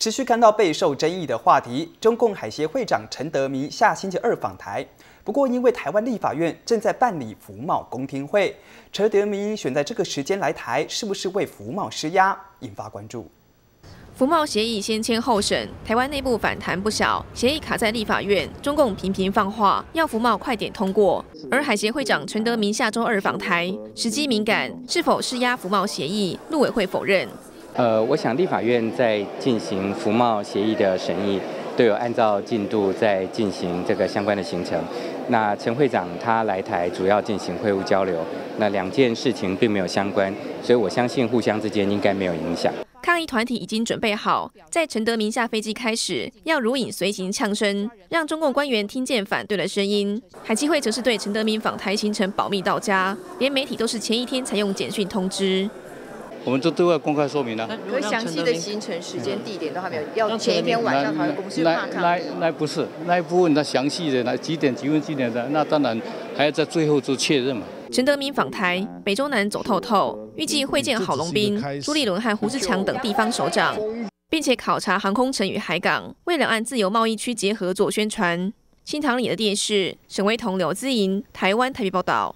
持续看到备受争议的话题，中共海协会长陈德明下星期二访台。不过，因为台湾立法院正在办理服贸公听会，陈德明选在这个时间来台，是不是为服贸施压，引发关注？服贸协议先签后审，台湾内部反弹不小，协议卡在立法院，中共频频放话要服贸快点通过。而海协会长陈德明下周二访台，时机敏感，是否施压服贸协议？陆委会否认。呃，我想立法院在进行服贸协议的审议，都有按照进度在进行这个相关的行程。那陈会长他来台主要进行会务交流，那两件事情并没有相关，所以我相信互相之间应该没有影响。抗议团体已经准备好，在陈德明下飞机开始，要如影随形呛声，让中共官员听见反对的声音。海基会则是对陈德明访台行程保密到家，连媒体都是前一天才用简讯通知。我们都都要公开说明了。可详细的行程、时间、地点都还没有，要前一天晚上才会公示。那那那不是那一部分，那详细的那几点几分几点的，那当然还要在最后做确认嘛。陈德明访台，北中南走透透，预计会见郝龙斌、朱立伦和胡志强等地方首长，并且考察航空城与海港，为两岸自由贸易区结合做宣传。新唐里的电视，沈威彤、刘姿莹，台湾台北报道。